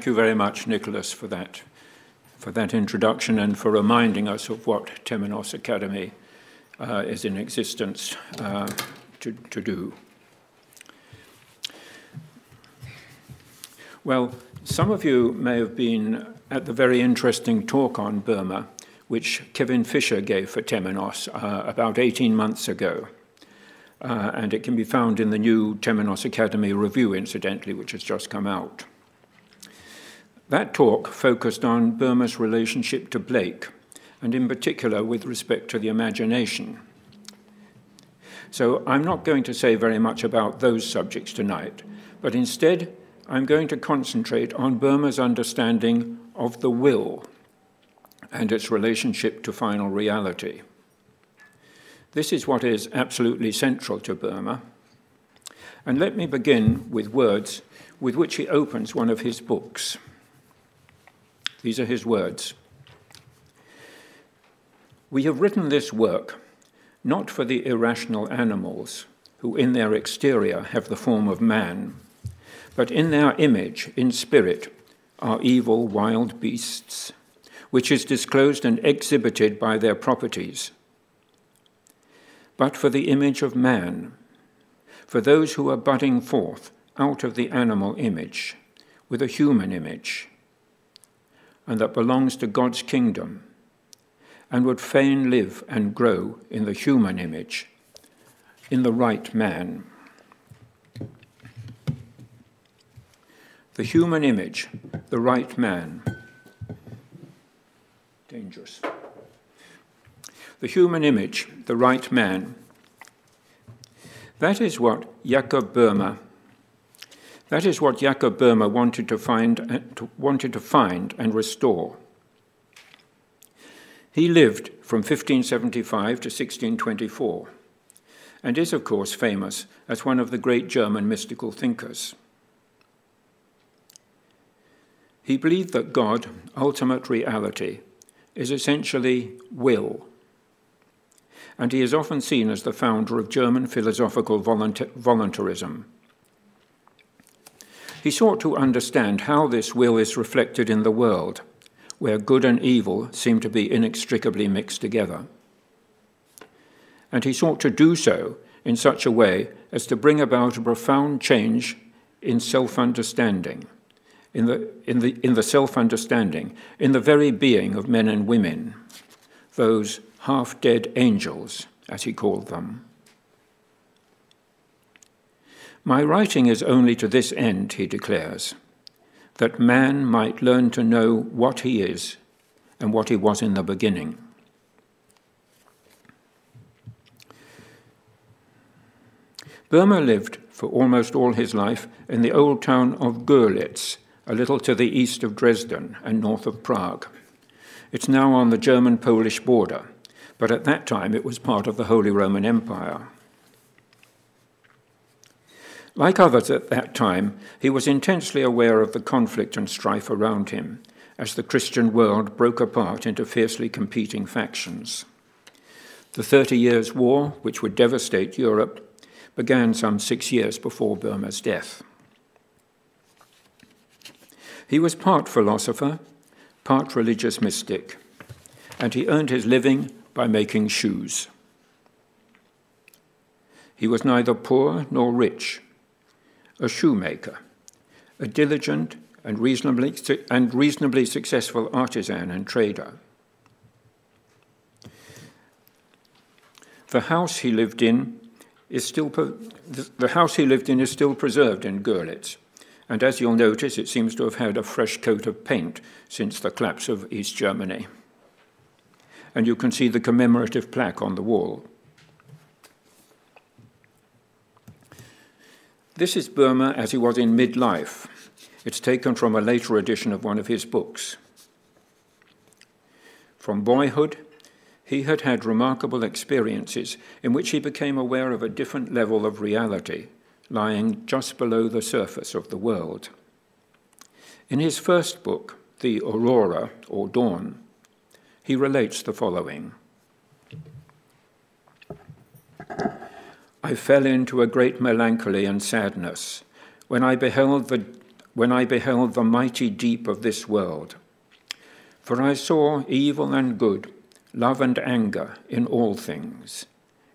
thank you very much, Nicholas, for that, for that introduction and for reminding us of what Temenos Academy uh, is in existence uh, to, to do. Well, some of you may have been at the very interesting talk on Boehme, which Kevin Fisher gave for Temenos uh, about 18 months ago. Uh, and it can be found in the new Temenos Academy review, incidentally, which has just come out. That talk focused on Boehme's relationship to Blake, and in particular with respect to the imagination. So I'm not going to say very much about those subjects tonight, but instead I'm going to concentrate on Boehme's understanding of the will and its relationship to final reality. This is what is absolutely central to Boehme. And let me begin with words with which he opens one of his books. These are his words. We have written this work not for the irrational animals, who in their exterior have the form of man, but in their image, in spirit, are evil wild beasts, which is disclosed and exhibited by their properties, but for the image of man, for those who are budding forth out of the animal image, with a human image, and that belongs to God's kingdom, and would fain live and grow in the human image, in the right man. The human image, the right man. Dangerous. The human image, the right man. That is what Jacob Boehme, that is what Jacob Boehme wanted to find, uh, wanted to find and restore. He lived from 1575 to 1624 and is, of course, famous as one of the great German mystical thinkers. He believed that God, ultimate reality, is essentially will, and he is often seen as the founder of German philosophical voluntarism. He sought to understand how this will is reflected in the world, where good and evil seem to be inextricably mixed together. And he sought to do so in such a way as to bring about a profound change in self understanding in the, in the, in the self understanding, in the very being of men and women, those half dead angels, as he called them. My writing is only to this end, he declares, that man might learn to know what he is and what he was in the beginning. Boehme lived for almost all his life in the old town of Görlitz, a little to the east of Dresden and north of Prague. It's now on the German Polish border, but at that time it was part of the Holy Roman Empire. Like others at that time, he was intensely aware of the conflict and strife around him as the Christian world broke apart into fiercely competing factions. The Thirty Years' War, which would devastate Europe, began some six years before Boehme's death. He was part philosopher, part religious mystic, and he earned his living by making shoes. He was neither poor nor rich, a shoemaker, a diligent and reasonably, and reasonably successful artisan and trader. The house he lived in is still the house he lived in is still preserved in Görlitz and as you'll notice, it seems to have had a fresh coat of paint since the collapse of East Germany. And you can see the commemorative plaque on the wall. This is Boehme as he was in midlife. It's taken from a later edition of one of his books. From boyhood, he had had remarkable experiences in which he became aware of a different level of reality lying just below the surface of the world. In his first book, The Aurora, or Dawn, he relates the following I fell into a great melancholy and sadness when I beheld the when I beheld the mighty deep of this world. For I saw evil and good, love and anger in all things,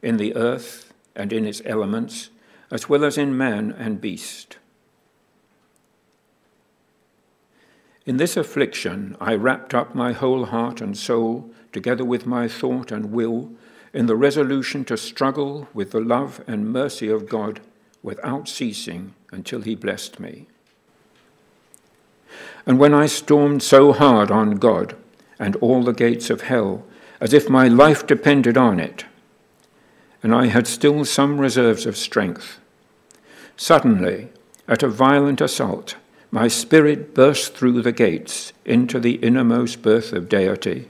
in the earth and in its elements, as well as in man and beast. In this affliction I wrapped up my whole heart and soul, together with my thought and will, in the resolution to struggle with the love and mercy of God without ceasing until he blessed me. And when I stormed so hard on God and all the gates of hell, as if my life depended on it, and I had still some reserves of strength, suddenly, at a violent assault, my spirit burst through the gates into the innermost birth of deity.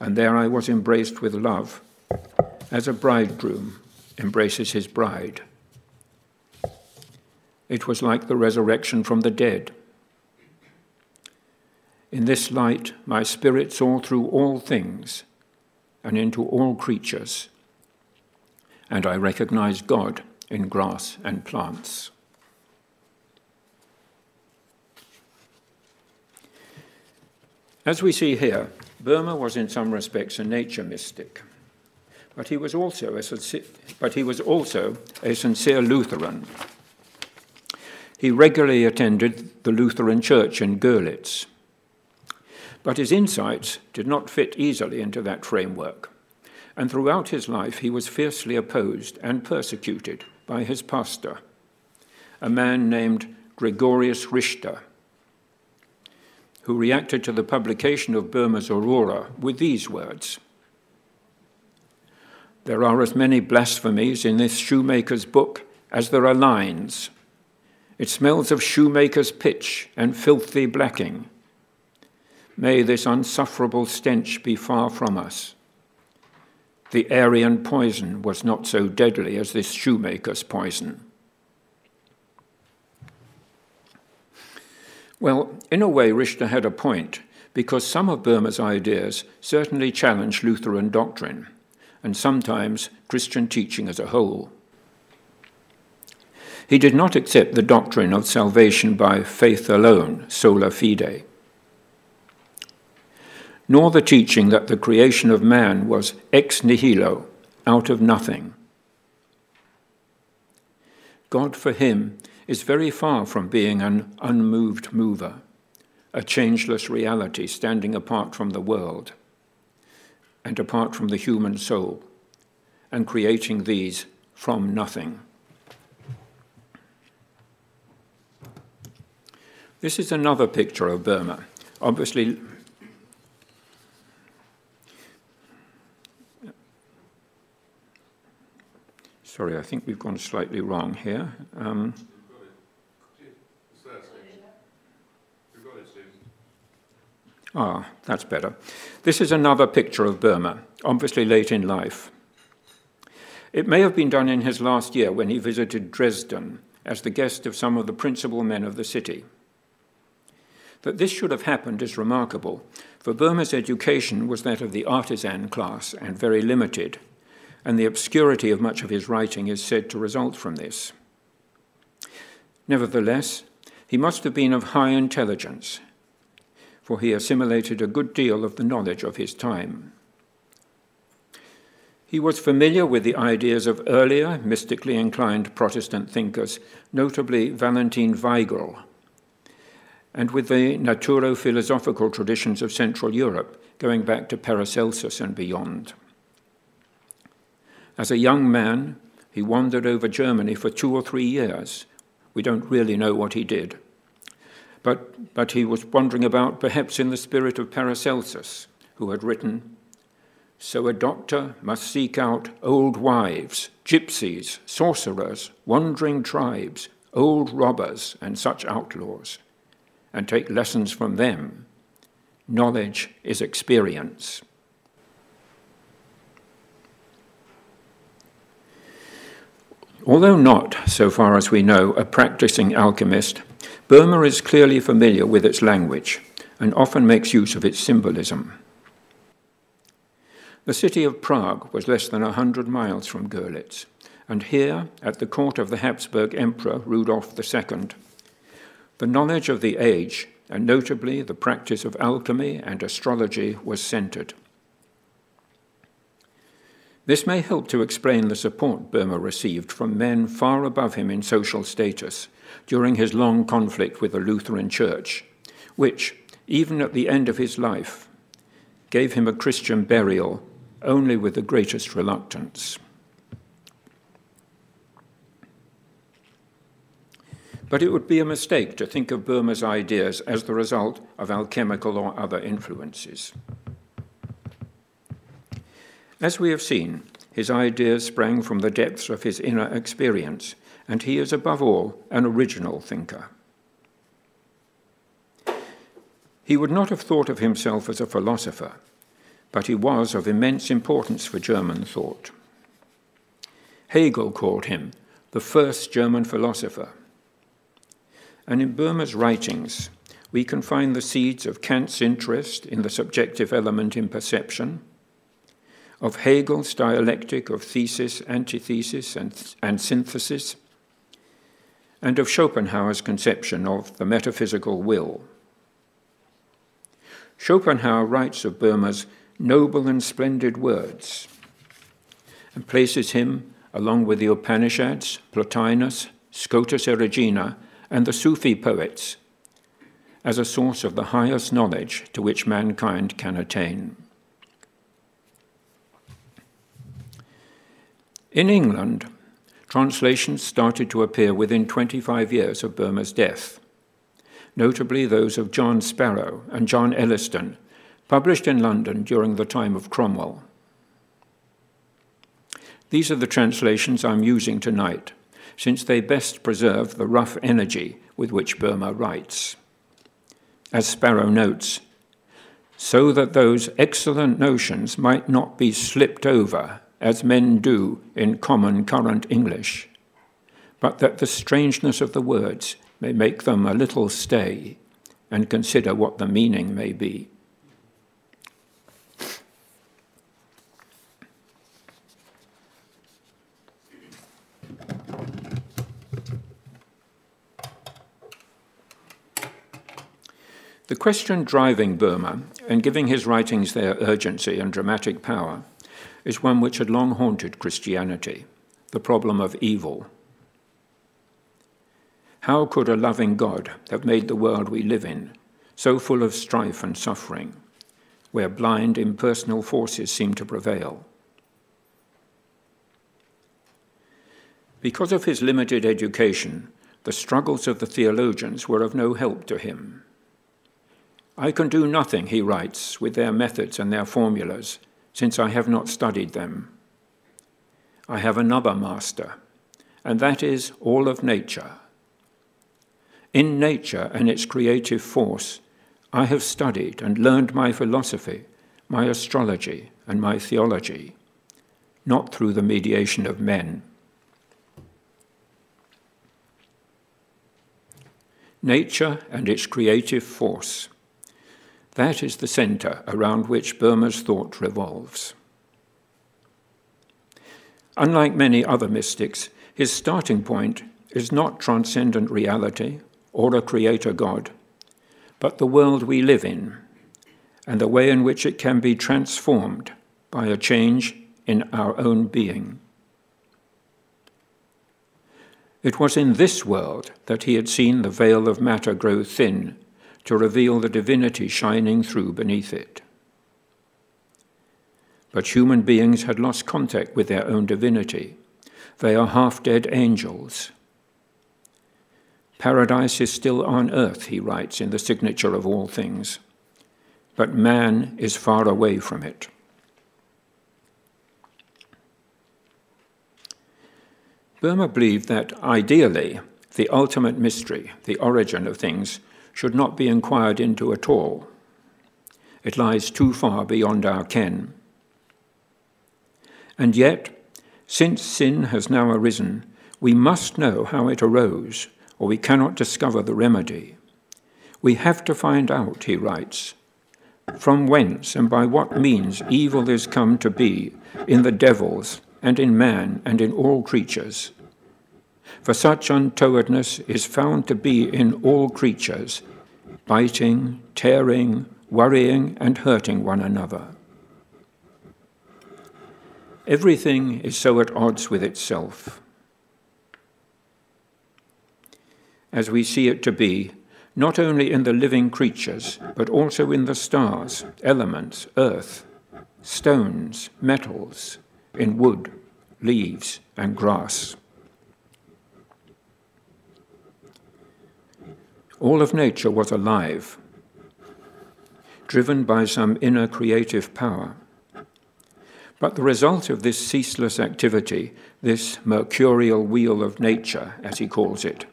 And there I was embraced with love, as a bridegroom embraces his bride. It was like the resurrection from the dead. In this light, my spirit saw through all things and into all creatures, and I recognized God in grass and plants. As we see here, Boehme was in some respects a nature mystic, but he was also a, but he was also a sincere Lutheran. He regularly attended the Lutheran church in Görlitz, but his insights did not fit easily into that framework, and throughout his life he was fiercely opposed and persecuted by his pastor, a man named Gregorius Richter who reacted to the publication of Boehme's Aurora with these words There are as many blasphemies in this shoemaker's book as there are lines. It smells of shoemaker's pitch and filthy blacking. May this unsufferable stench be far from us. The Arian poison was not so deadly as this shoemaker's poison. Well, in a way, Richter had a point, because some of Boehme's ideas certainly challenged Lutheran doctrine, and sometimes Christian teaching as a whole. He did not accept the doctrine of salvation by faith alone, sola fide, nor the teaching that the creation of man was ex nihilo, out of nothing. God for him is very far from being an unmoved mover, a changeless reality standing apart from the world and apart from the human soul, and creating these from nothing. This is another picture of Boehme. Obviously, sorry, I think we've gone slightly wrong here. Um, Ah, that's better. This is another picture of Boehme, obviously late in life. It may have been done in his last year when he visited Dresden as the guest of some of the principal men of the city. That this should have happened is remarkable, for Boehme's education was that of the artisan class and very limited, and the obscurity of much of his writing is said to result from this. Nevertheless, he must have been of high intelligence for he assimilated a good deal of the knowledge of his time. He was familiar with the ideas of earlier, mystically inclined Protestant thinkers, notably Valentin Weigel, and with the naturo-philosophical traditions of Central Europe, going back to Paracelsus and beyond. As a young man, he wandered over Germany for two or three years. We don't really know what he did but, but he was wandering about perhaps in the spirit of Paracelsus, who had written, So a doctor must seek out old wives, gypsies, sorcerers, wandering tribes, old robbers, and such outlaws, and take lessons from them. Knowledge is experience. Although not, so far as we know, a practicing alchemist, Boehme is clearly familiar with its language and often makes use of its symbolism. The city of Prague was less than a hundred miles from Görlitz, and here, at the court of the Habsburg Emperor Rudolf II, The knowledge of the age, and notably the practice of alchemy and astrology, was centered. This may help to explain the support Boehme received from men far above him in social status during his long conflict with the Lutheran Church, which, even at the end of his life, gave him a Christian burial only with the greatest reluctance. But it would be a mistake to think of Boehme's ideas as the result of alchemical or other influences. As we have seen, his ideas sprang from the depths of his inner experience, and he is above all an original thinker. He would not have thought of himself as a philosopher, but he was of immense importance for German thought. Hegel called him the first German philosopher. And in Boehme's writings, we can find the seeds of Kant's interest in the subjective element in perception, of Hegel's dialectic of thesis, antithesis, and, and synthesis, and of Schopenhauer's conception of the metaphysical will. Schopenhauer writes of Boehme's noble and splendid words and places him, along with the Upanishads, Plotinus, Scotus Erigena, and the Sufi poets as a source of the highest knowledge to which mankind can attain. In England, translations started to appear within 25 years of Boehme's death, notably those of John Sparrow and John Ellistone, published in London during the time of Cromwell. These are the translations I'm using tonight since they best preserve the rough energy with which Boehme writes. As Sparrow notes, so that those excellent notions might not be slipped over as men do in common current English, but that the strangeness of the words may make them a little stay and consider what the meaning may be. The question driving Boehme and giving his writings their urgency and dramatic power is one which had long haunted Christianity the problem of evil. How could a loving God have made the world we live in so full of strife and suffering, where blind, impersonal forces seem to prevail? Because of his limited education, the struggles of the theologians were of no help to him. I can do nothing, he writes, with their methods and their formulas, since I have not studied them. I have another master, and that is all of nature. In nature and its creative force, I have studied and learned my philosophy, my astrology, and my theology, not through the mediation of men. Nature and its creative force that is the center around which Boehme's thought revolves. Unlike many other mystics, his starting point is not transcendent reality or a creator God, but the world we live in and the way in which it can be transformed by a change in our own being. It was in this world that he had seen the veil of matter grow thin to reveal the divinity shining through beneath it. But human beings had lost contact with their own divinity. They are half dead angels. Paradise is still on earth, he writes in the signature of all things, but man is far away from it. Boehme believed that ideally, the ultimate mystery, the origin of things, should not be inquired into at all. It lies too far beyond our ken. And yet, since sin has now arisen, we must know how it arose, or we cannot discover the remedy. We have to find out, he writes, from whence and by what means evil is come to be in the devils and in man and in all creatures. For such untowardness is found to be in all creatures, biting, tearing, worrying, and hurting one another. Everything is so at odds with itself. As we see it to be, not only in the living creatures, but also in the stars, elements, earth, stones, metals, in wood, leaves, and grass. All of nature was alive, driven by some inner creative power. But the result of this ceaseless activity, this mercurial wheel of nature, as he calls it,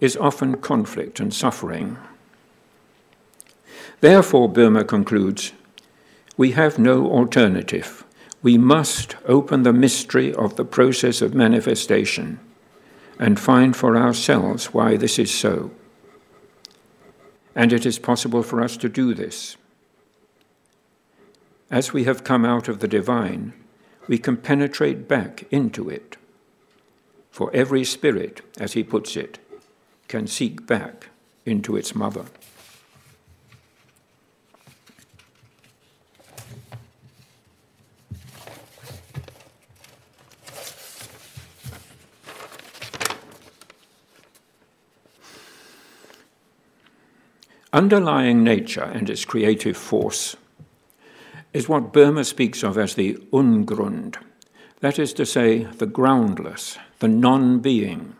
is often conflict and suffering. Therefore, Boehme concludes, we have no alternative. We must open the mystery of the process of manifestation and find for ourselves why this is so. And it is possible for us to do this. As we have come out of the divine, we can penetrate back into it. For every spirit, as he puts it, can seek back into its mother. Underlying nature and its creative force is what Boehme speaks of as the ungrund, that is to say, the groundless, the non being,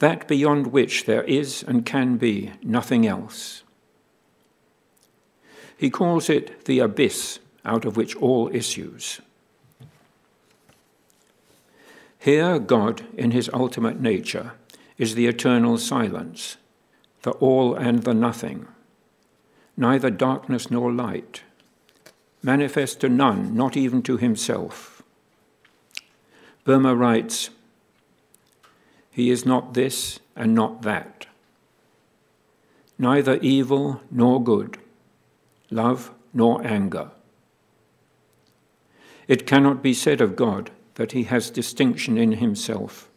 that beyond which there is and can be nothing else. He calls it the abyss out of which all issues. Here, God, in his ultimate nature, is the eternal silence, the all and the nothing, neither darkness nor light, manifest to none, not even to himself. Boehme writes, He is not this and not that, neither evil nor good, love nor anger. It cannot be said of God that he has distinction in himself,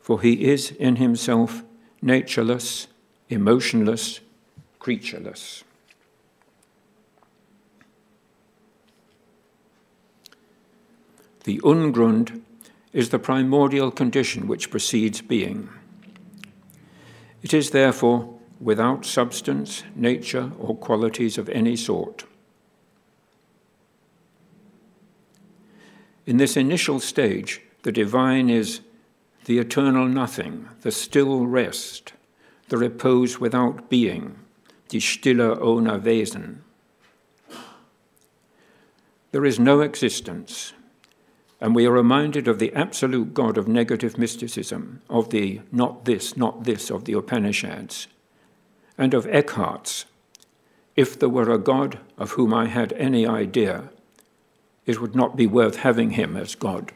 for he is in himself natureless emotionless, creatureless. The ungrund is the primordial condition which precedes being. It is therefore without substance, nature, or qualities of any sort. In this initial stage, the divine is the eternal nothing, the still rest, the repose without being, die Stille ohne Wesen. There is no existence, and we are reminded of the absolute God of negative mysticism, of the not this, not this of the Upanishads, and of Eckhart's if there were a God of whom I had any idea, it would not be worth having him as God.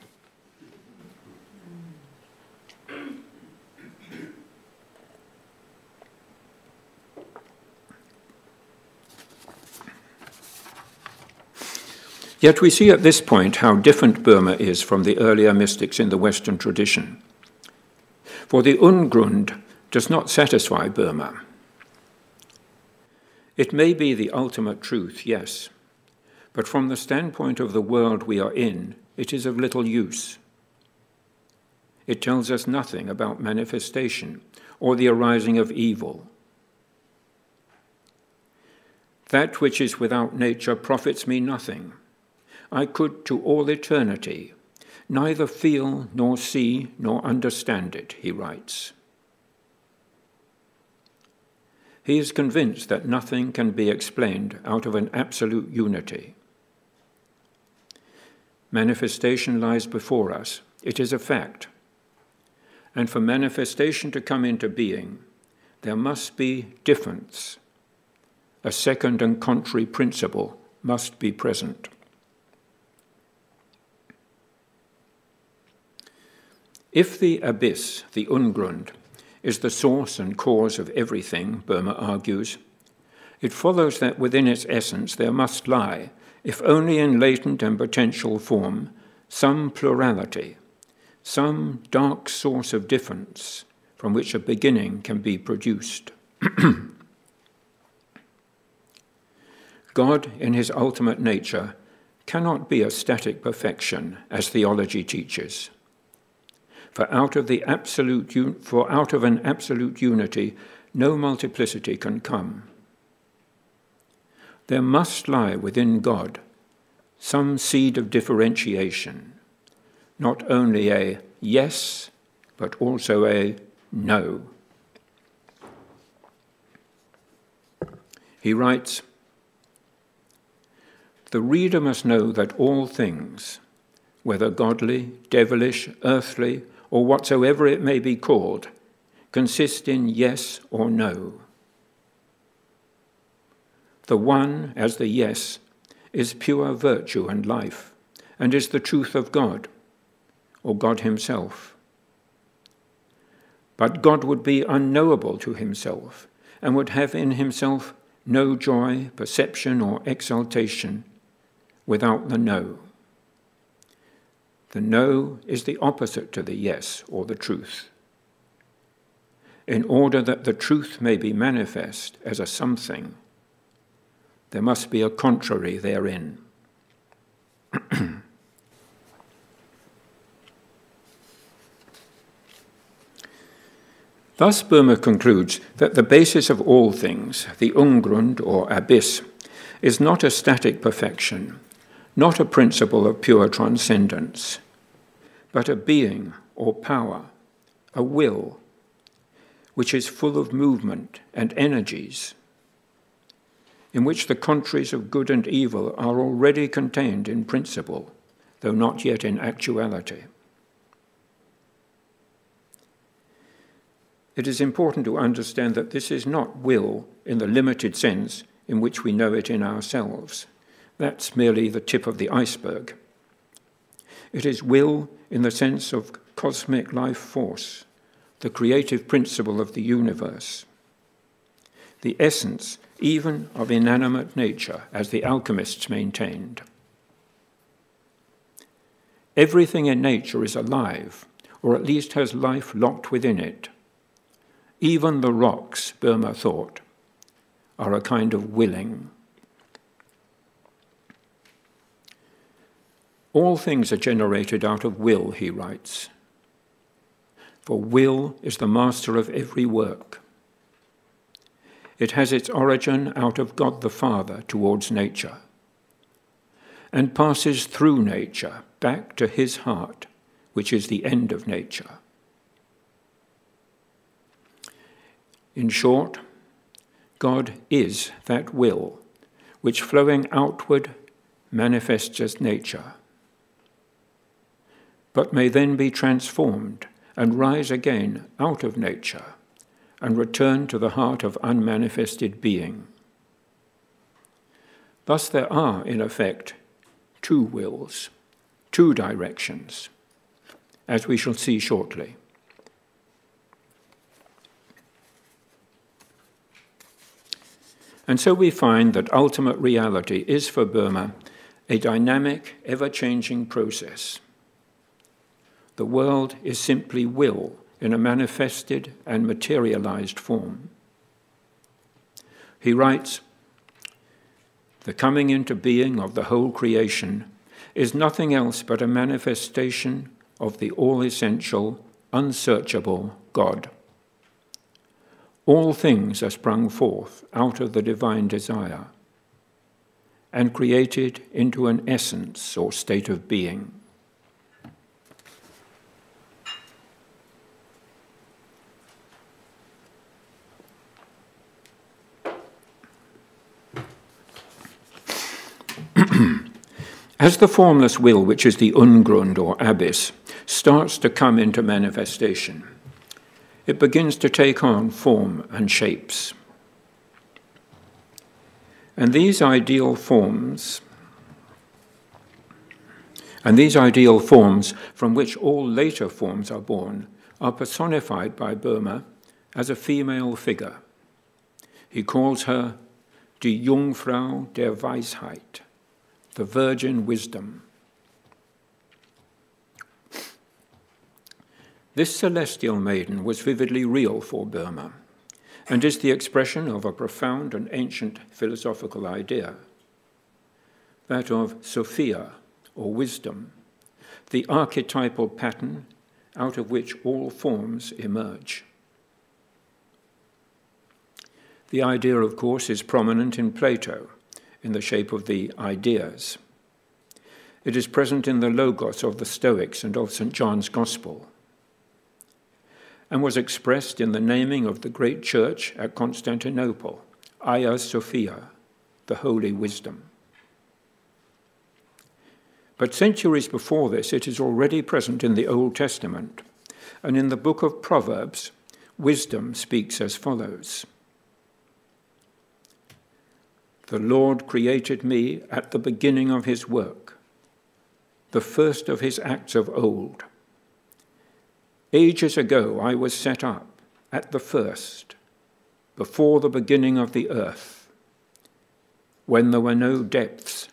Yet we see at this point how different Boehme is from the earlier mystics in the Western tradition. For the Ungrund does not satisfy Boehme. It may be the ultimate truth, yes, but from the standpoint of the world we are in, it is of little use. It tells us nothing about manifestation or the arising of evil. That which is without nature profits me nothing I could to all eternity neither feel nor see nor understand it, he writes. He is convinced that nothing can be explained out of an absolute unity. Manifestation lies before us, it is a fact. And for manifestation to come into being, there must be difference. A second and contrary principle must be present. If the abyss, the Ungrund, is the source and cause of everything, Boehme argues, it follows that within its essence there must lie, if only in latent and potential form, some plurality, some dark source of difference from which a beginning can be produced. God, in his ultimate nature, cannot be a static perfection, as theology teaches. For out of the absolute for out of an absolute unity, no multiplicity can come. There must lie within God some seed of differentiation, not only a yes, but also a no. He writes, The reader must know that all things, whether godly, devilish, earthly, or whatsoever it may be called, consist in yes or no. The one, as the yes, is pure virtue and life, and is the truth of God, or God Himself. But God would be unknowable to Himself, and would have in Himself no joy, perception, or exaltation without the no. The no is the opposite to the yes or the truth. In order that the truth may be manifest as a something, there must be a contrary therein. Thus, Boehme concludes that the basis of all things, the Ungrund or abyss, is not a static perfection, not a principle of pure transcendence, but a being or power, a will, which is full of movement and energies, in which the contraries of good and evil are already contained in principle, though not yet in actuality. It is important to understand that this is not will in the limited sense in which we know it in ourselves. That's merely the tip of the iceberg. It is will in the sense of cosmic life force, the creative principle of the universe, the essence even of inanimate nature, as the alchemists maintained. Everything in nature is alive, or at least has life locked within it. Even the rocks, Boehme thought, are a kind of willing. All things are generated out of will, he writes. For will is the master of every work. It has its origin out of God the Father towards nature and passes through nature back to his heart, which is the end of nature. In short, God is that will, which flowing outward manifests as nature, but may then be transformed and rise again out of nature and return to the heart of unmanifested being. Thus, there are, in effect, two wills, two directions, as we shall see shortly. And so we find that ultimate reality is for Boehme a dynamic, ever changing process. The world is simply will in a manifested and materialized form. He writes The coming into being of the whole creation is nothing else but a manifestation of the all essential, unsearchable God. All things are sprung forth out of the divine desire and created into an essence or state of being. As the formless will, which is the ungrund or abyss, starts to come into manifestation, it begins to take on form and shapes. And these ideal forms, and these ideal forms from which all later forms are born, are personified by Boehme as a female figure. He calls her die Jungfrau der Weisheit, the virgin wisdom. This celestial maiden was vividly real for Boehme and is the expression of a profound and ancient philosophical idea that of Sophia, or wisdom, the archetypal pattern out of which all forms emerge. The idea, of course, is prominent in Plato in the shape of the ideas. It is present in the Logos of the Stoics and of St. John's Gospel, and was expressed in the naming of the great church at Constantinople, Hagia Sophia, the Holy Wisdom. But centuries before this, it is already present in the Old Testament. And in the book of Proverbs, wisdom speaks as follows The Lord created me at the beginning of his work, the first of his acts of old. Ages ago I was set up at the first, before the beginning of the earth. When there were no depths,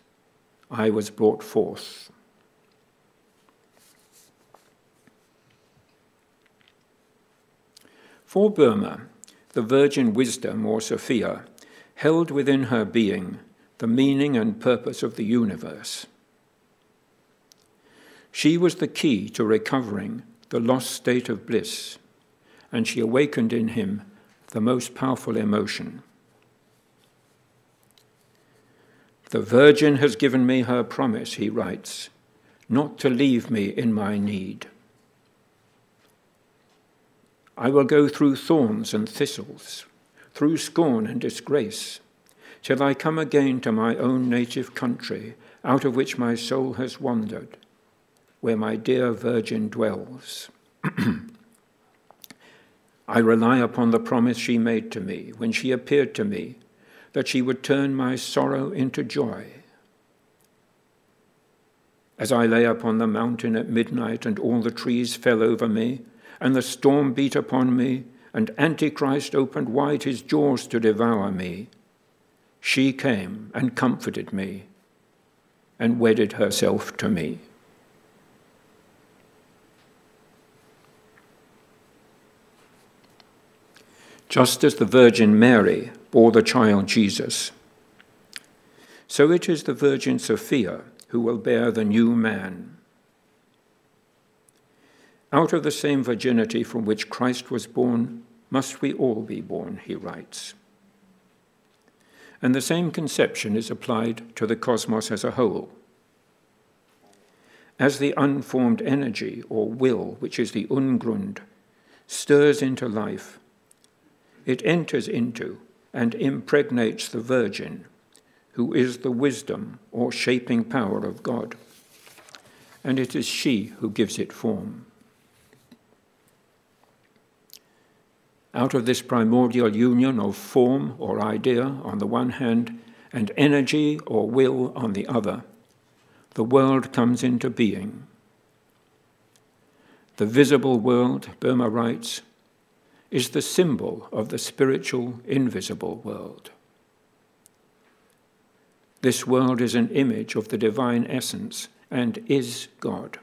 I was brought forth. For Boehme, the virgin wisdom, or Sophia, held within her being the meaning and purpose of the universe. She was the key to recovering the lost state of bliss, and she awakened in him the most powerful emotion The Virgin has given me her promise, he writes, not to leave me in my need. I will go through thorns and thistles, through scorn and disgrace, till I come again to my own native country, out of which my soul has wandered, where my dear Virgin dwells. I rely upon the promise she made to me when she appeared to me that she would turn my sorrow into joy. As I lay upon the mountain at midnight, and all the trees fell over me, and the storm beat upon me, and Antichrist opened wide his jaws to devour me, she came and comforted me, and wedded herself to me. Just as the Virgin Mary bore the child Jesus. So it is the Virgin Sophia who will bear the new man. Out of the same virginity from which Christ was born, must we all be born, he writes. And the same conception is applied to the cosmos as a whole. As the unformed energy or will, which is the ungrund, stirs into life, it enters into and impregnates the Virgin, who is the wisdom or shaping power of God. And it is she who gives it form. Out of this primordial union of form or idea on the one hand and energy or will on the other, the world comes into being. The visible world, Boehme writes, is the symbol of the spiritual, invisible world. This world is an image of the divine essence and is God,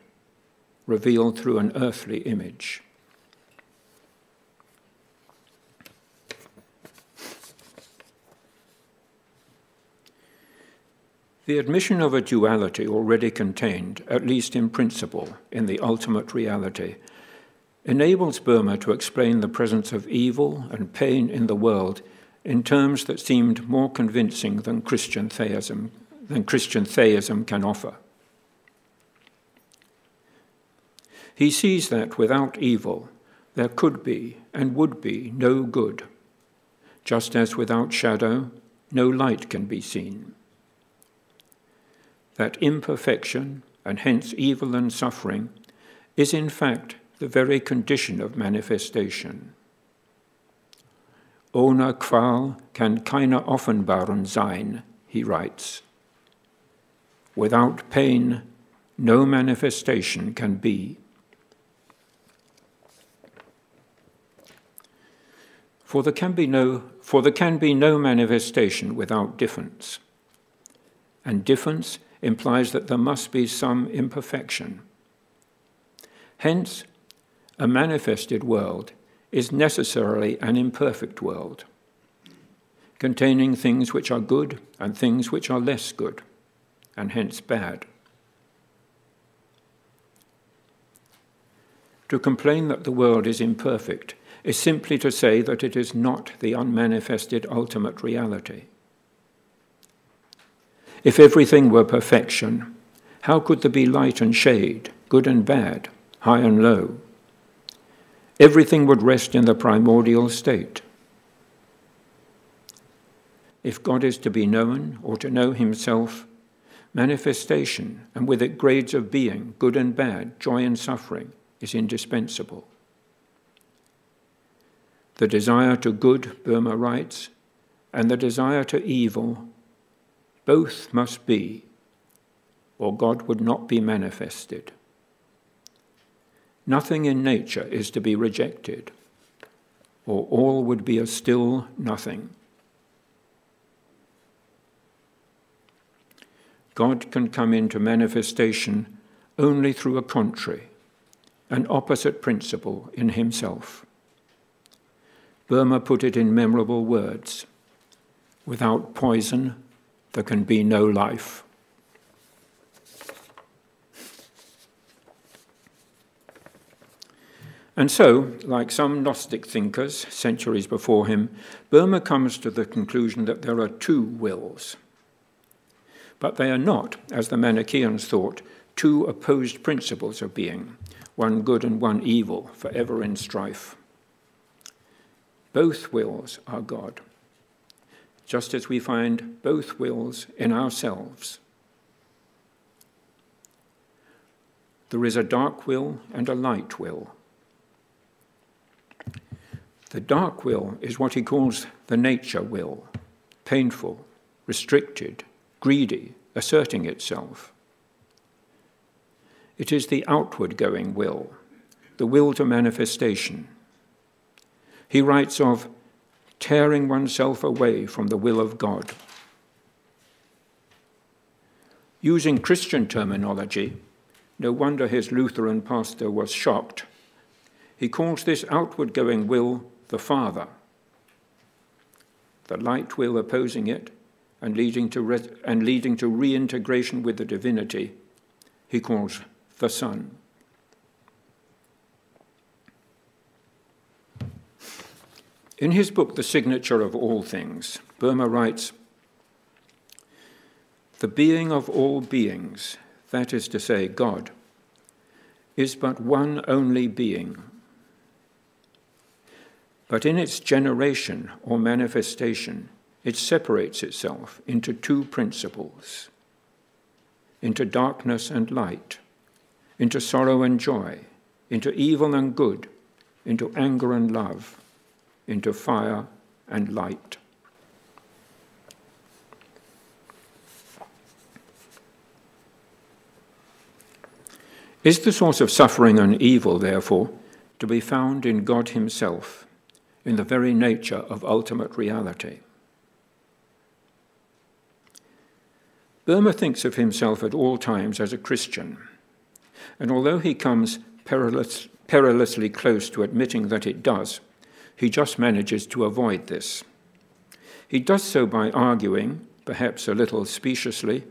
revealed through an earthly image. The admission of a duality already contained, at least in principle, in the ultimate reality, enables Boehme to explain the presence of evil and pain in the world in terms that seemed more convincing than Christian theism, than Christian theism can offer. He sees that without evil, there could be and would be no good, just as without shadow, no light can be seen. That imperfection, and hence evil and suffering, is in fact the very condition of manifestation. Ohne Qual kann keine Offenbarung sein, he writes. Without pain, no manifestation can be. For there can be no, for there can be no manifestation without difference. And difference implies that there must be some imperfection. Hence, a manifested world is necessarily an imperfect world, containing things which are good and things which are less good, and hence bad. To complain that the world is imperfect is simply to say that it is not the unmanifested ultimate reality. If everything were perfection, how could there be light and shade, good and bad, high and low? Everything would rest in the primordial state. If God is to be known or to know himself, manifestation, and with it grades of being, good and bad, joy and suffering, is indispensable. The desire to good, Boehme writes, and the desire to evil, both must be, or God would not be manifested. Nothing in nature is to be rejected, or all would be a still nothing. God can come into manifestation only through a contrary, an opposite principle in himself. Boehme put it in memorable words Without poison, there can be no life. And so, like some Gnostic thinkers centuries before him, Boehme comes to the conclusion that there are two wills. But they are not, as the Manichaeans thought, two opposed principles of being, one good and one evil, forever in strife. Both wills are God, just as we find both wills in ourselves. There is a dark will and a light will. The dark will is what he calls the nature will, painful, restricted, greedy, asserting itself. It is the outward going will, the will to manifestation. He writes of tearing oneself away from the will of God. Using Christian terminology, no wonder his Lutheran pastor was shocked. He calls this outward going will the Father, the light will opposing it and leading to, and leading to reintegration with the divinity, he calls the Son. In his book, The Signature of All Things, Boehme writes The being of all beings, that is to say, God, is but one only being. But in its generation or manifestation, it separates itself into two principles into darkness and light, into sorrow and joy, into evil and good, into anger and love, into fire and light. Is the source of suffering and evil, therefore, to be found in God Himself, in the very nature of ultimate reality? Boehme thinks of himself at all times as a Christian, and although he comes perilous, perilously close to admitting that it does, he just manages to avoid this. He does so by arguing, perhaps a little speciously,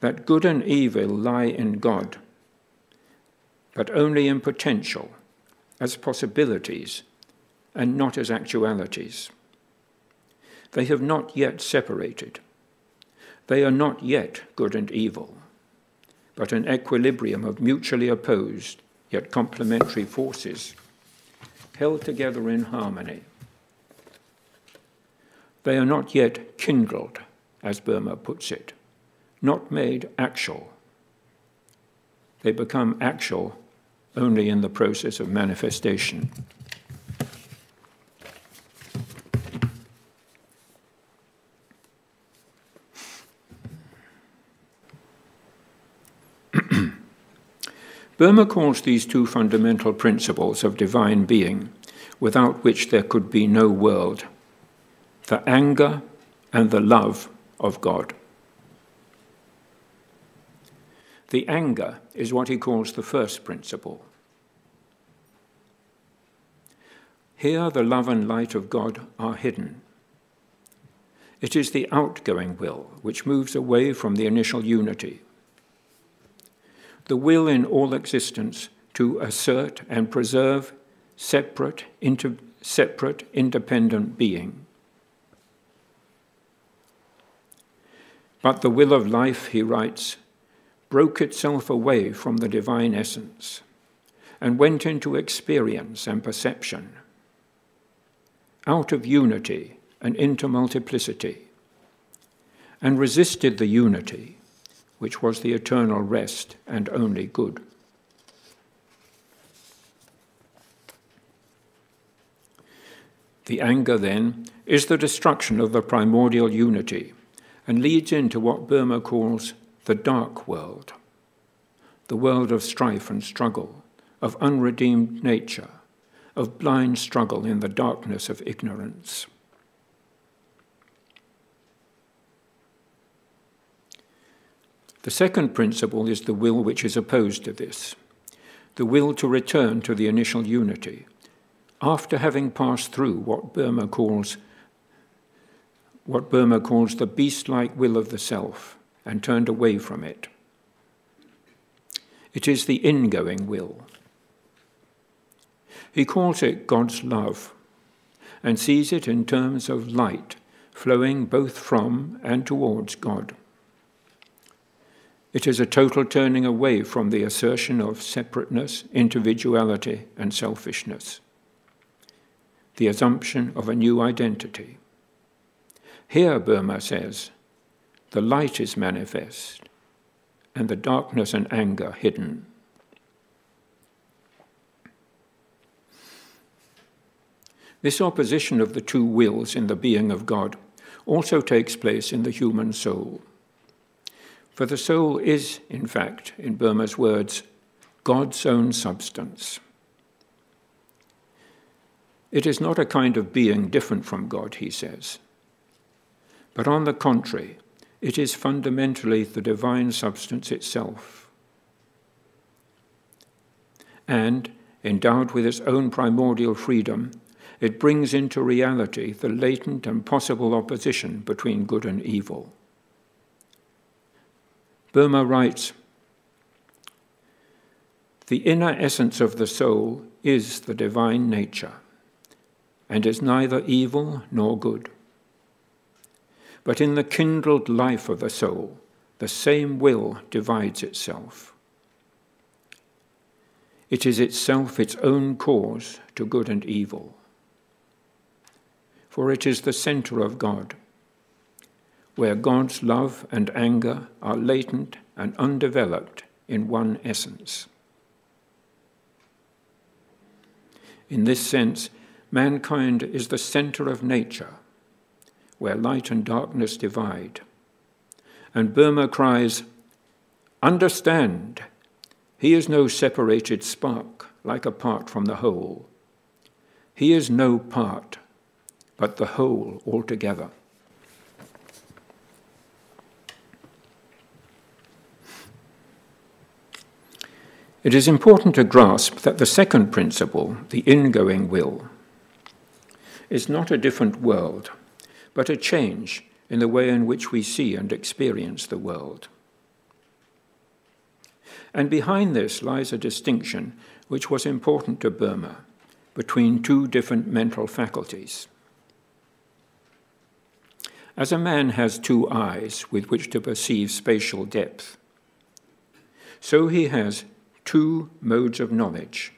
that good and evil lie in God, but only in potential, as possibilities, and not as actualities. They have not yet separated. They are not yet good and evil, but an equilibrium of mutually opposed yet complementary forces held together in harmony. They are not yet kindled, as Boehme puts it, not made actual. They become actual only in the process of manifestation. Boehme calls these two fundamental principles of divine being, without which there could be no world the anger and the love of God. The anger is what he calls the first principle. Here, the love and light of God are hidden. It is the outgoing will which moves away from the initial unity. The will in all existence to assert and preserve separate, inter- separate independent being. But the will of life, he writes, broke itself away from the divine essence and went into experience and perception, out of unity and into multiplicity, and resisted the unity, which was the eternal rest and only good. The anger, then, is the destruction of the primordial unity and leads into what Boehme calls the dark world, the world of strife and struggle, of unredeemed nature, of blind struggle in the darkness of ignorance. The second principle is the will which is opposed to this, the will to return to the initial unity, after having passed through what Boehme calls what Boehme calls the beast-like will of the self and turned away from it. It is the ingoing will. He calls it God's love and sees it in terms of light flowing both from and towards God. It is a total turning away from the assertion of separateness, individuality, and selfishness the assumption of a new identity. Here, Boehme says, the light is manifest and the darkness and anger hidden. This opposition of the two wills in the being of God also takes place in the human soul. For the soul is, in fact, in Boehme's words, God's own substance. It is not a kind of being different from God, he says. But on the contrary, it is fundamentally the divine substance itself. And, endowed with its own primordial freedom, it brings into reality the latent and possible opposition between good and evil. Boehme writes The inner essence of the soul is the divine nature and is neither evil nor good. But in the kindled life of the soul, the same will divides itself. It is itself its own cause to good and evil. For it is the centre of God, where God's love and anger are latent and undeveloped in one essence. In this sense, Mankind is the center of nature, where light and darkness divide. And Boehme cries, Understand, he is no separated spark, like apart from the whole. He is no part, but the whole altogether. It is important to grasp that the second principle, the ingoing will, is not a different world, but a change in the way in which we see and experience the world. And behind this lies a distinction which was important to Boehme between two different mental faculties. As a man has two eyes with which to perceive spatial depth, so he has two modes of knowledge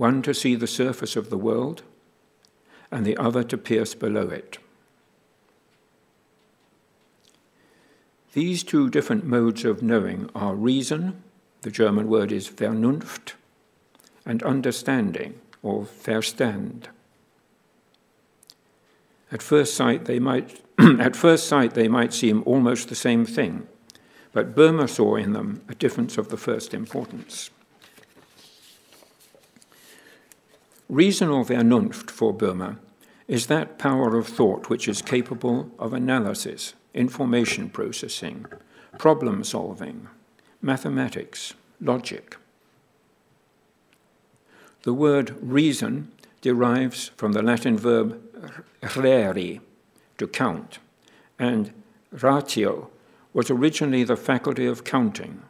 one to see the surface of the world, and the other to pierce below it. These two different modes of knowing are reason, the German word is Vernunft, and understanding, or Verstand. At first sight, they might, at first sight, they might seem almost the same thing, but Boehme saw in them a difference of the first importance. Reason or Vernunft for Boehme is that power of thought which is capable of analysis, information processing, problem solving, mathematics, logic. The word reason derives from the Latin verb reri, to count, and ratio was originally the faculty of counting.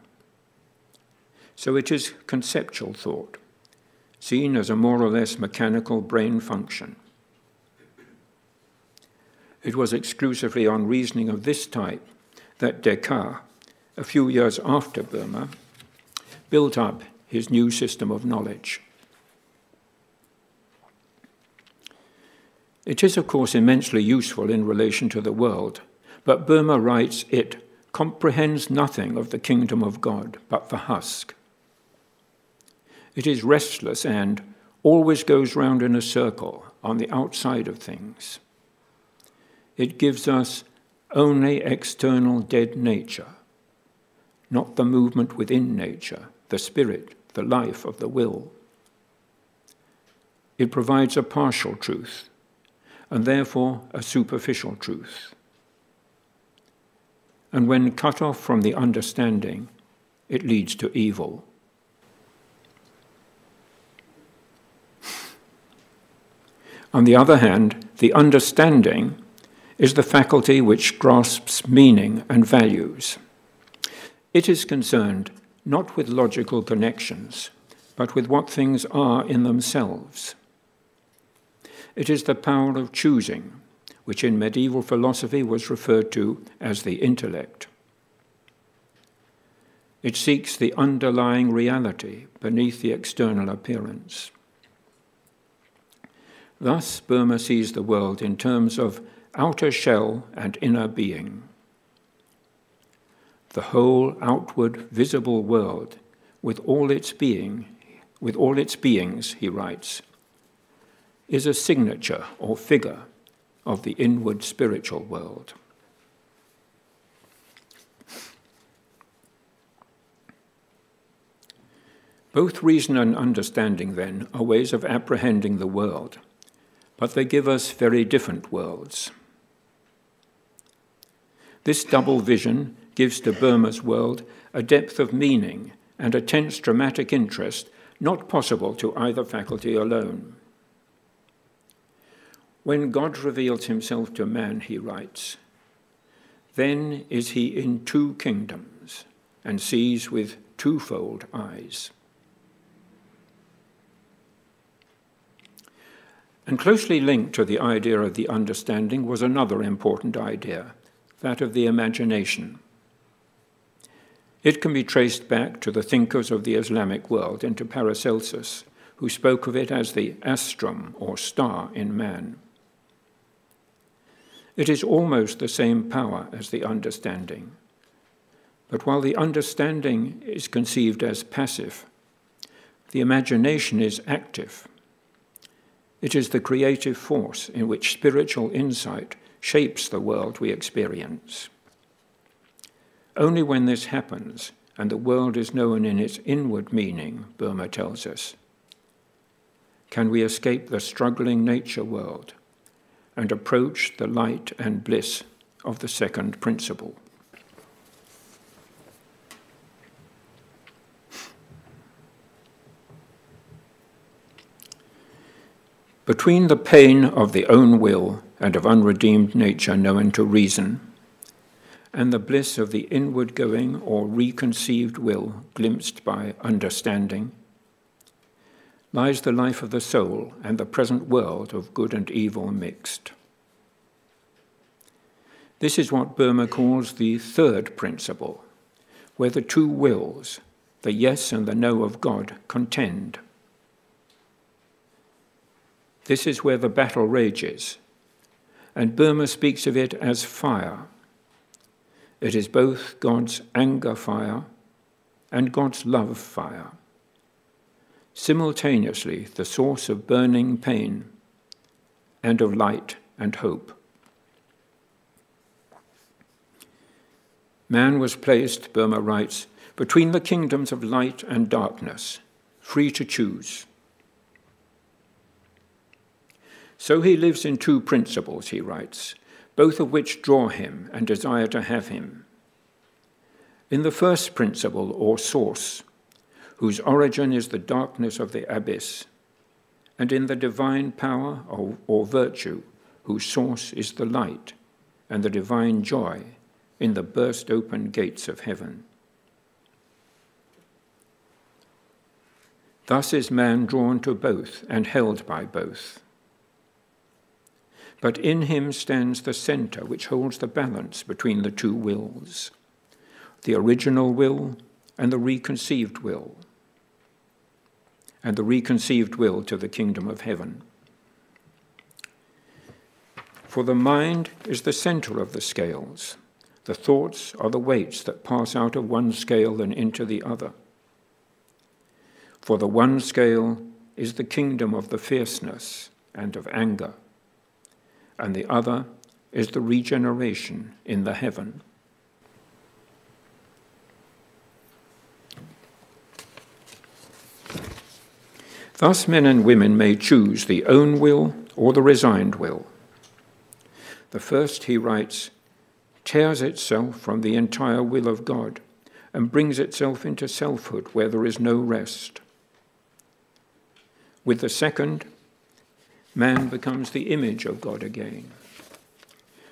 So it is conceptual thought, seen as a more or less mechanical brain function. It was exclusively on reasoning of this type that Descartes, a few years after Boehme, built up his new system of knowledge. It is, of course, immensely useful in relation to the world, but Boehme writes it comprehends nothing of the kingdom of God but the husk. It is restless and always goes round in a circle on the outside of things. It gives us only external dead nature, not the movement within nature, the spirit, the life of the will. It provides a partial truth, and therefore a superficial truth. And when cut off from the understanding, it leads to evil. On the other hand, the understanding is the faculty which grasps meaning and values. It is concerned not with logical connections, but with what things are in themselves. It is the power of choosing, which in medieval philosophy was referred to as the intellect. It seeks the underlying reality beneath the external appearance. Thus, Boehme sees the world in terms of outer shell and inner being. The whole outward visible world, with all its being, with all its beings, he writes, is a signature or figure of the inward spiritual world. Both reason and understanding, then, are ways of apprehending the world, but they give us very different worlds. This double vision gives to Boehme's world a depth of meaning and a tense dramatic interest not possible to either faculty alone. When God reveals himself to man, he writes, then is he in two kingdoms and sees with twofold eyes. And closely linked to the idea of the understanding was another important idea that of the imagination. It can be traced back to the thinkers of the Islamic world and to Paracelsus, who spoke of it as the astrum or star in man. It is almost the same power as the understanding. But while the understanding is conceived as passive, the imagination is active. It is the creative force in which spiritual insight shapes the world we experience. Only when this happens, and the world is known in its inward meaning, Boehme tells us, can we escape the struggling nature world and approach the light and bliss of the second principle. Between the pain of the own will and of unredeemed nature known to reason, and the bliss of the inward going or reconceived will glimpsed by understanding, lies the life of the soul and the present world of good and evil mixed. This is what Boehme calls the third principle, where the two wills, the yes and the no of God, contend. This is where the battle rages and Boehme speaks of it as fire. It is both God's anger fire and God's love fire, simultaneously the source of burning pain and of light and hope. Man was placed, Boehme writes, between the kingdoms of light and darkness, free to choose. So he lives in two principles, he writes, both of which draw him and desire to have him. In the first principle, or source, whose origin is the darkness of the abyss, and in the divine power or, or virtue, whose source is the light, and the divine joy in the burst open gates of heaven. Thus is man drawn to both and held by both. But in him stands the centre which holds the balance between the two wills the original will and the reconceived will, and the reconceived will to the kingdom of heaven. For the mind is the centre of the scales. The thoughts are the weights that pass out of one scale and into the other. For the one scale is the kingdom of the fierceness and of anger, and the other is the regeneration in the heaven. Thus, men and women may choose the own will or the resigned will. The first, he writes, tears itself from the entire will of God and brings itself into selfhood where there is no rest. With the second, man becomes the image of God again,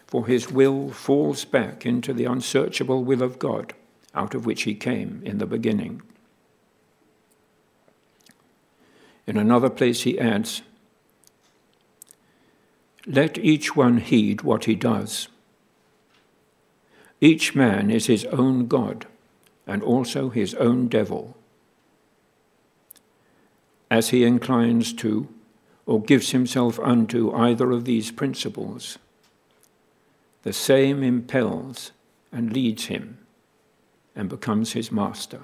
for his will falls back into the unsearchable will of God, out of which he came in the beginning. In another place, he adds, Let each one heed what he does. Each man is his own God and also his own devil as he inclines to or gives himself unto either of these principles, the same impels and leads him and becomes his master.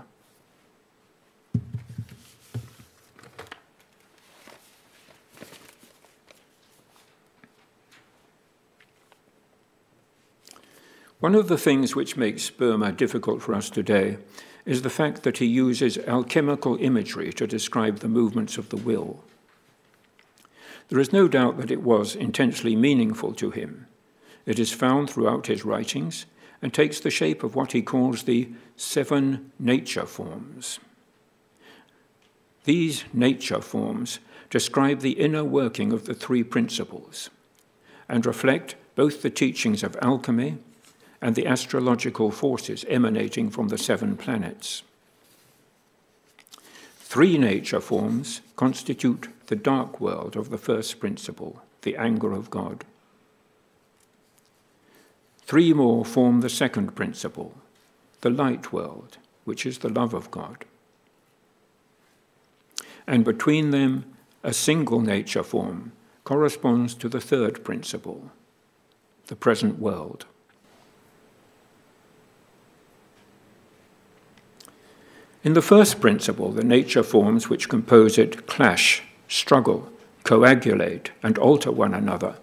One of the things which makes Boehme difficult for us today is the fact that he uses alchemical imagery to describe the movements of the will. There is no doubt that it was intensely meaningful to him. It is found throughout his writings and takes the shape of what he calls the seven nature forms. These nature forms describe the inner working of the three principles and reflect both the teachings of alchemy and the astrological forces emanating from the seven planets. Three nature forms constitute the dark world of the first principle, the anger of God. Three more form the second principle, the light world, which is the love of God. And between them, a single nature form corresponds to the third principle, the present world. In the first principle, the nature forms which compose it clash, struggle, coagulate, and alter one another,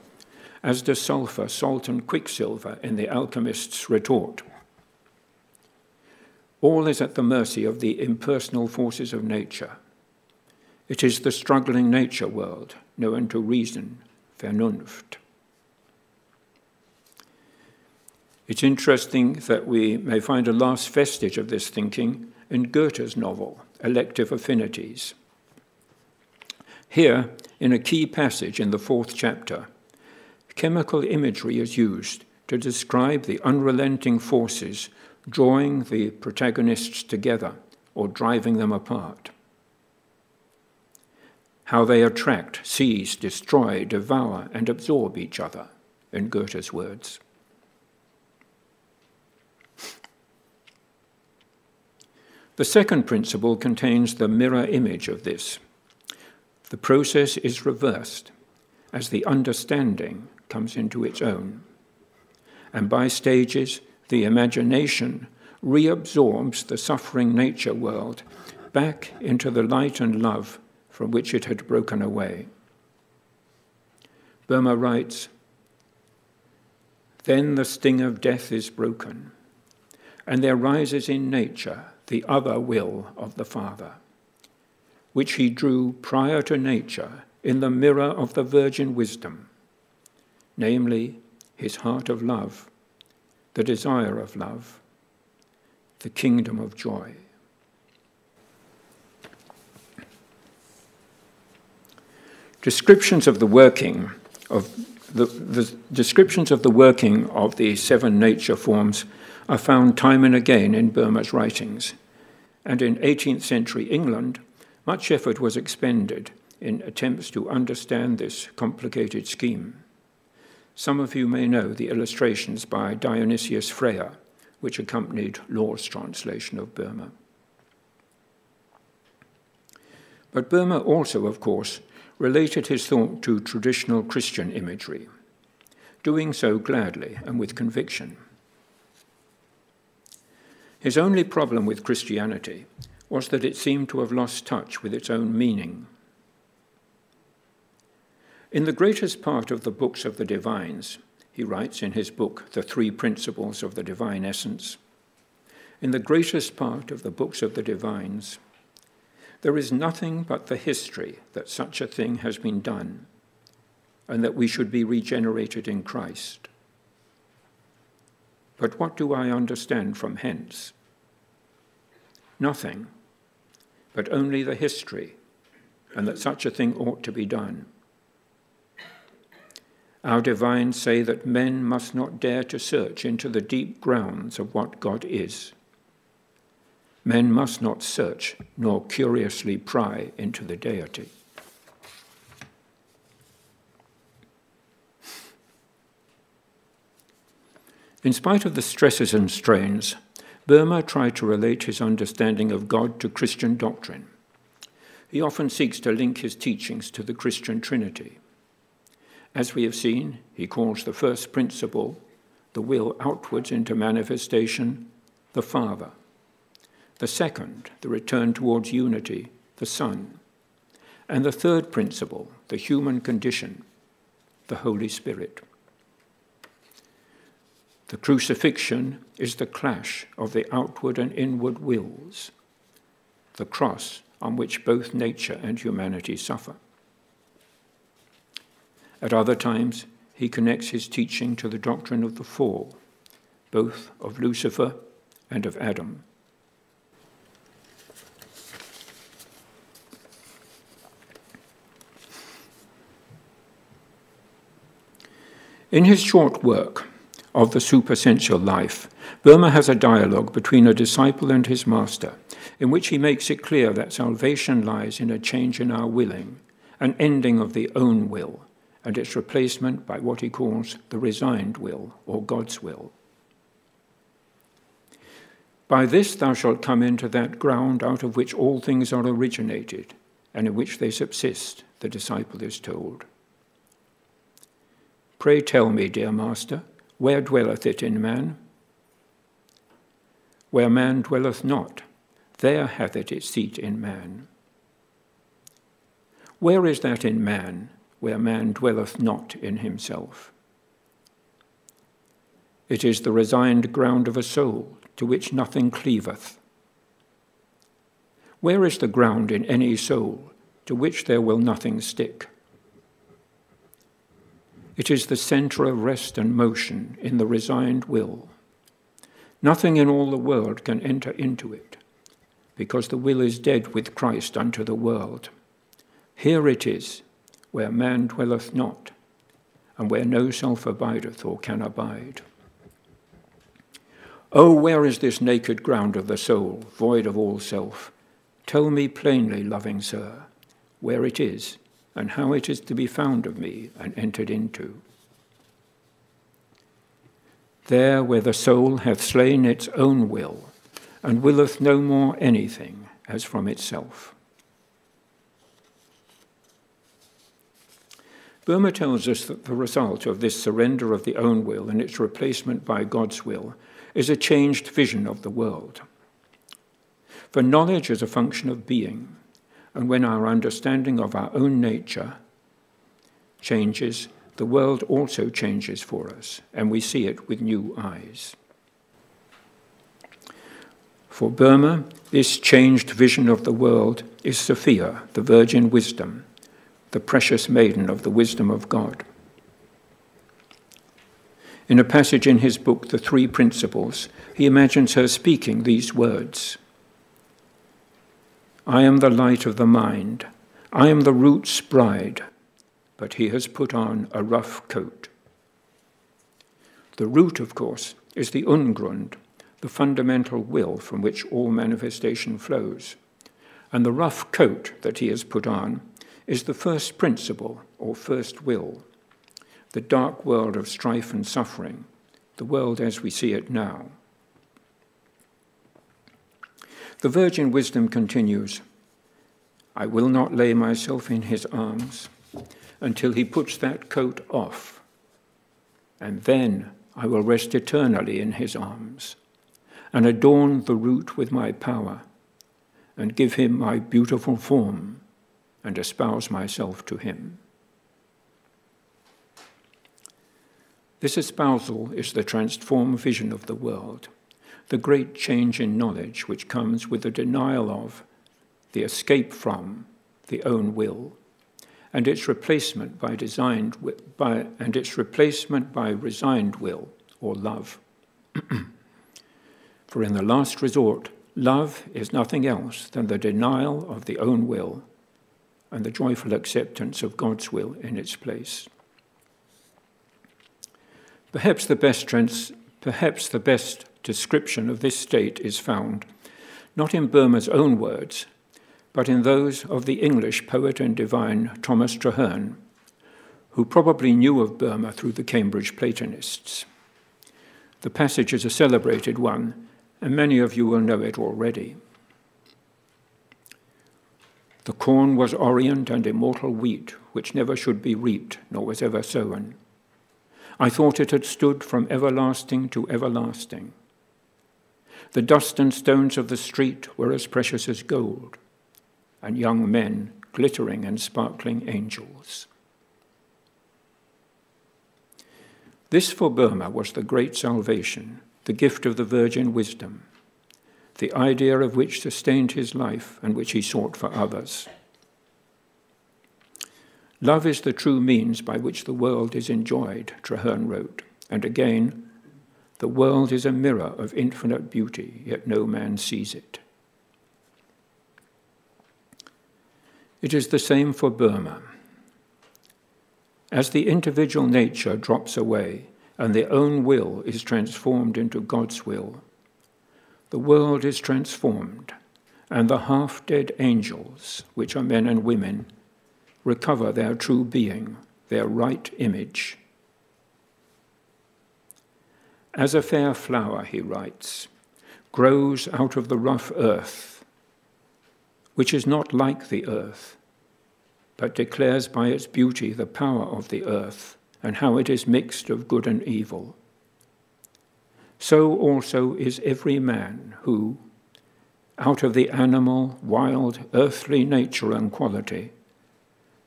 as does sulfur, salt, and quicksilver in the alchemist's retort. All is at the mercy of the impersonal forces of nature. It is the struggling nature world, known to reason, Vernunft. It's interesting that we may find a last vestige of this thinking in Goethe's novel, Elective Affinities. Here, in a key passage in the fourth chapter, chemical imagery is used to describe the unrelenting forces drawing the protagonists together or driving them apart. How they attract, seize, destroy, devour, and absorb each other, in Goethe's words. The second principle contains the mirror image of this. The process is reversed as the understanding comes into its own. And by stages, the imagination reabsorbs the suffering nature world back into the light and love from which it had broken away. Boehme writes Then the sting of death is broken, and there rises in nature the other will of the Father, which he drew prior to nature in the mirror of the virgin wisdom, namely, his heart of love, the desire of love, the kingdom of joy. Descriptions of the working of the, the descriptions of the working of the seven nature forms are found time and again in Boehme's writings. And in 18th century England, much effort was expended in attempts to understand this complicated scheme. Some of you may know the illustrations by Dionysius Freher, which accompanied Law's translation of Boehme. But Boehme also, of course, related his thought to traditional Christian imagery, doing so gladly and with conviction. His only problem with Christianity was that it seemed to have lost touch with its own meaning. In the greatest part of the books of the divines, he writes in his book, The Three Principles of the Divine Essence, in the greatest part of the books of the divines, there is nothing but the history that such a thing has been done and that we should be regenerated in Christ. But what do I understand from hence? Nothing, but only the history, and that such a thing ought to be done. Our divines say that men must not dare to search into the deep grounds of what God is. Men must not search nor curiously pry into the deity. In spite of the stresses and strains, Boehme tried to relate his understanding of God to Christian doctrine. He often seeks to link his teachings to the Christian Trinity. As we have seen, he calls the first principle, the will outwards into manifestation, the Father. The second, the return towards unity, the Son. And the third principle, the human condition, the Holy Spirit. The crucifixion is the clash of the outward and inward wills, the cross on which both nature and humanity suffer. At other times, he connects his teaching to the doctrine of the fall, both of Lucifer and of Adam. In his short work of the supersensual life, Boehme has a dialogue between a disciple and his master, in which he makes it clear that salvation lies in a change in our willing, an ending of the own will, and its replacement by what he calls the resigned will, or God's will. By this thou shalt come into that ground out of which all things are originated, and in which they subsist, the disciple is told. Pray tell me, dear Master, where dwelleth it in man? Where man dwelleth not, there hath it its seat in man. Where is that in man, where man dwelleth not in himself? It is the resigned ground of a soul, to which nothing cleaveth. Where is the ground in any soul, to which there will nothing stick? It is the centre of rest and motion in the resigned will. Nothing in all the world can enter into it, because the will is dead with Christ unto the world. Here it is, where man dwelleth not, and where no self abideth or can abide. Oh, where is this naked ground of the soul, void of all self? Tell me plainly, loving sir, where it is and how it is to be found of me and entered into. There where the soul hath slain its own will, and willeth no more anything as from itself. Boehme tells us that the result of this surrender of the own will and its replacement by God's will is a changed vision of the world. For knowledge is a function of being, and when our understanding of our own nature changes, the world also changes for us, and we see it with new eyes. For Boehme, this changed vision of the world is Sophia, the virgin wisdom, the precious maiden of the wisdom of God. In a passage in his book, The Three Principles, he imagines her speaking these words I am the light of the mind. I am the root's bride. but he has put on a rough coat. The root, of course, is the ungrund, the fundamental will from which all manifestation flows. And the rough coat that he has put on is the first principle or first will, the dark world of strife and suffering, the world as we see it now. The virgin wisdom continues I will not lay myself in his arms until he puts that coat off, and then I will rest eternally in his arms and adorn the root with my power and give him my beautiful form and espouse myself to him. This espousal is the transformed vision of the world, the great change in knowledge which comes with the denial of, the escape from, the own will, and its replacement by designed by and its replacement by resigned will or love. For in the last resort, love is nothing else than the denial of the own will and the joyful acceptance of God's will in its place. Perhaps the best trans- perhaps the best description of this state is found not in Boehme's own words, but in those of the English poet and divine Thomas Traherne, who probably knew of Boehme through the Cambridge Platonists. The passage is a celebrated one, and many of you will know it already. The corn was orient and immortal wheat, which never should be reaped, nor was ever sown. I thought it had stood from everlasting to everlasting. The dust and stones of the street were as precious as gold, and young men glittering and sparkling angels. This for Boehme was the great salvation, the gift of the virgin wisdom, the idea of which sustained his life and which he sought for others. Love is the true means by which the world is enjoyed, Traherne wrote, and again, the world is a mirror of infinite beauty, yet no man sees it. It is the same for Boehme. As the individual nature drops away and the own will is transformed into God's will, the world is transformed, and the half dead angels, which are men and women, recover their true being, their right image. As a fair flower, he writes, grows out of the rough earth, which is not like the earth, but declares by its beauty the power of the earth and how it is mixed of good and evil. So also is every man who, out of the animal, wild, earthly nature and quality,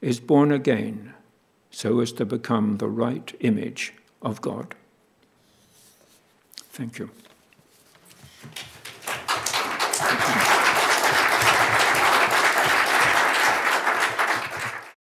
is born again so as to become the right image of God. Thank you.